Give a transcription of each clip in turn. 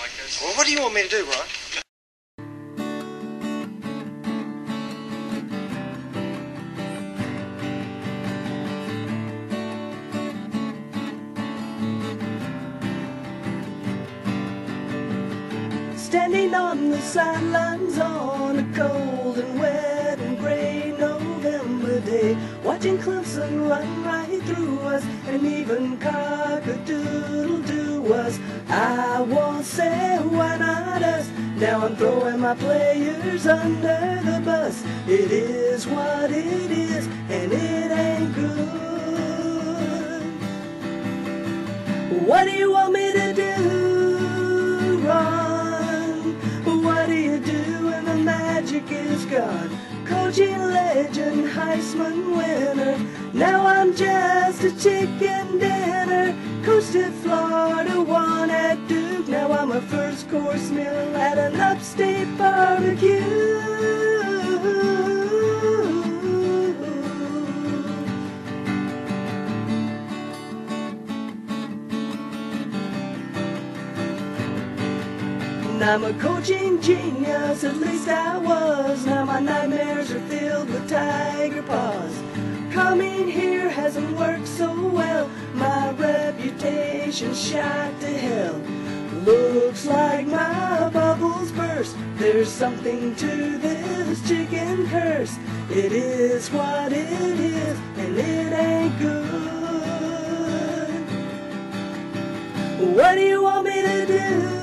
Micahs. Well, what do you want me to do, Ron? Standing on the sidelines on a cold and wet and gray November day, watching Clemson run right through us, and even cock-a-doodle-doo us. I won't say why not us. Now I'm throwing my players under the bus. It is what it is, and it ain't good. What do you want me to do, Ron? What do you do when the magic is gone? Coaching legend, Heisman winner. Now I'm just a chicken dinner. Coasted Florida, one at Duke. Now I'm a first course meal at an upstate barbecue. I'm a coaching genius, at least I was. Now my nightmares are filled with tiger paws. Coming here hasn't worked so well. My reputation's shot to hell. Looks like my bubbles burst. There's something to this chicken curse. It is what it is, and it ain't good. What do you want me to do,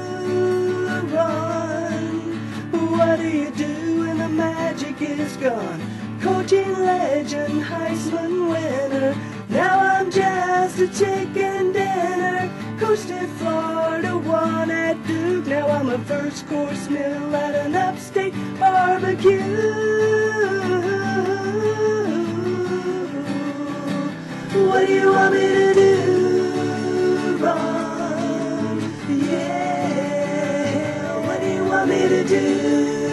What do you do when the magic is gone? Coaching legend, Heisman winner. Now I'm just a chicken dinner. Coasted Florida, one at Duke. Now I'm a first course meal at an upstate barbecue. What do you want me to do, Ron? Yeah, what do you want me to do?